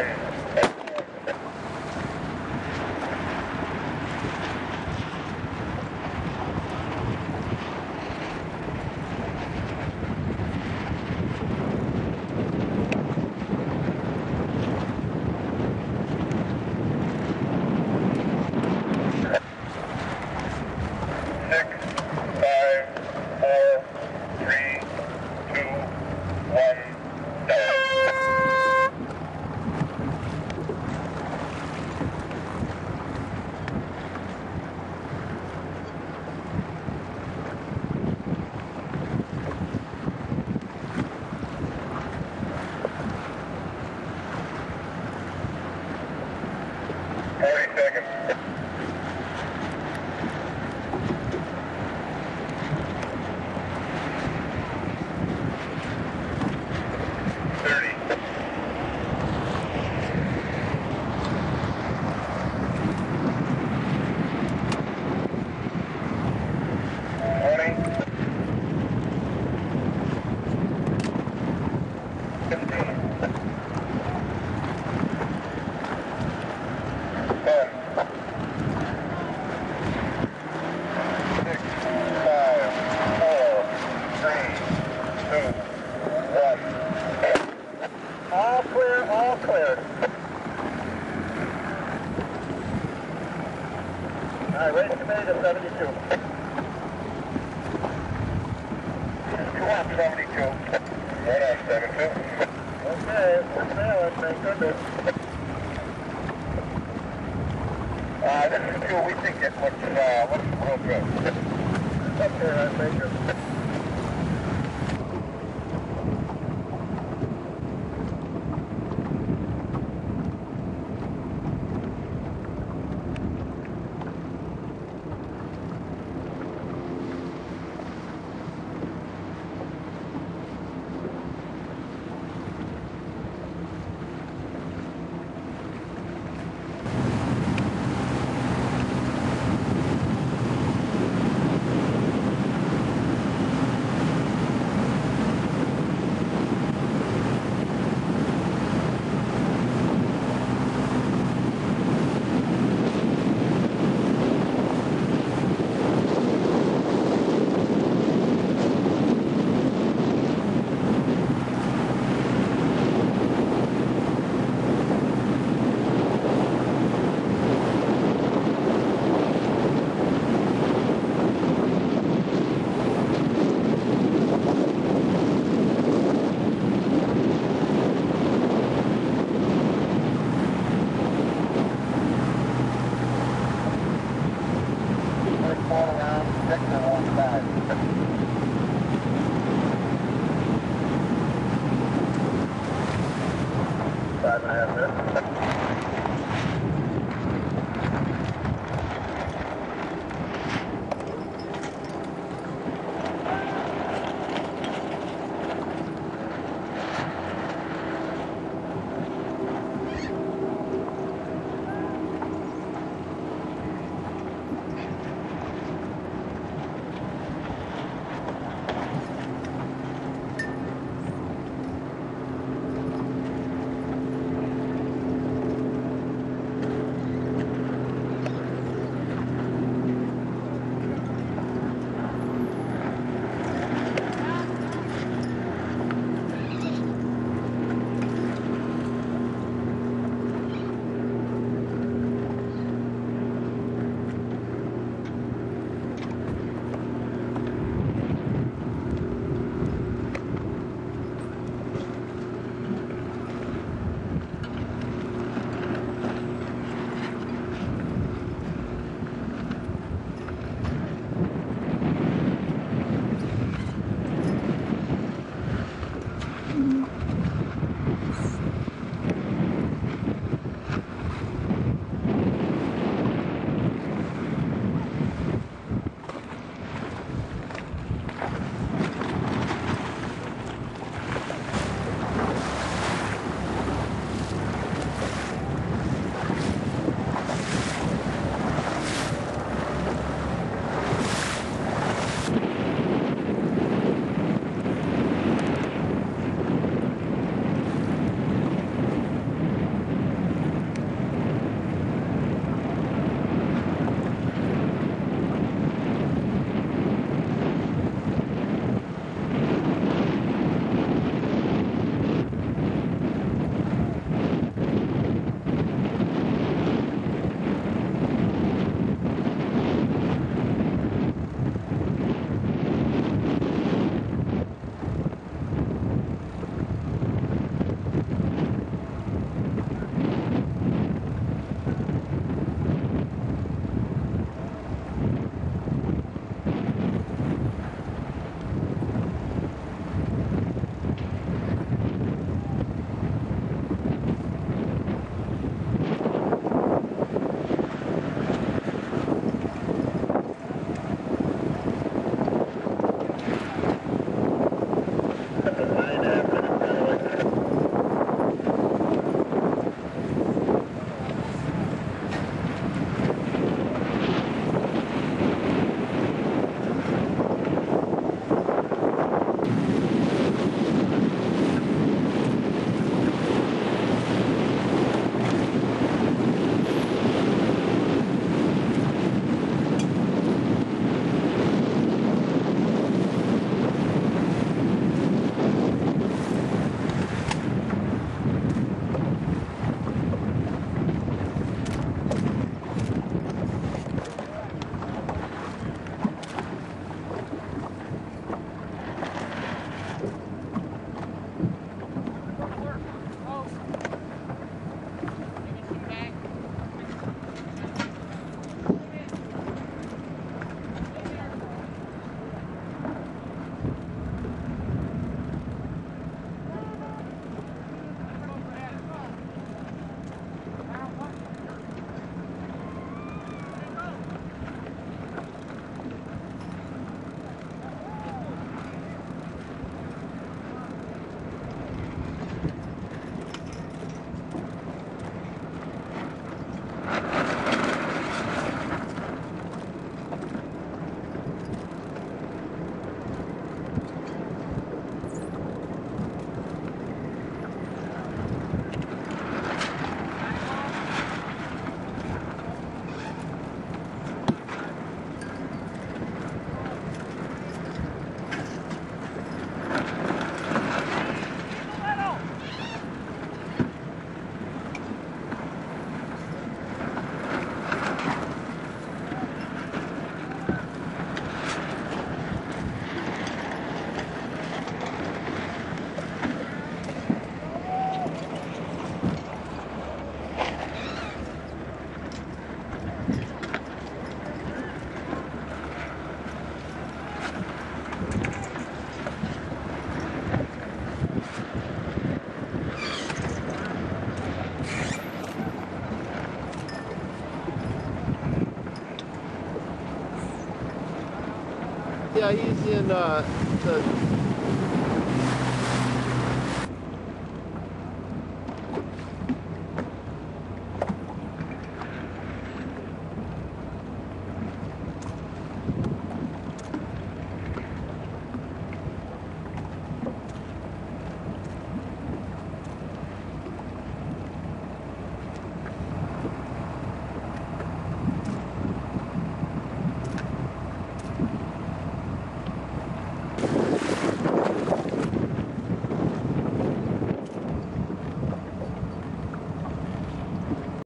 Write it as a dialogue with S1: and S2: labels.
S1: Yeah. Right, raise committee to 72. Two on 72. Right on 72. Okay, we're sailing, thank goodness. Uh, this is two, we think it looks, uh, looks real good. Okay, I.
S2: Yeah, uh, the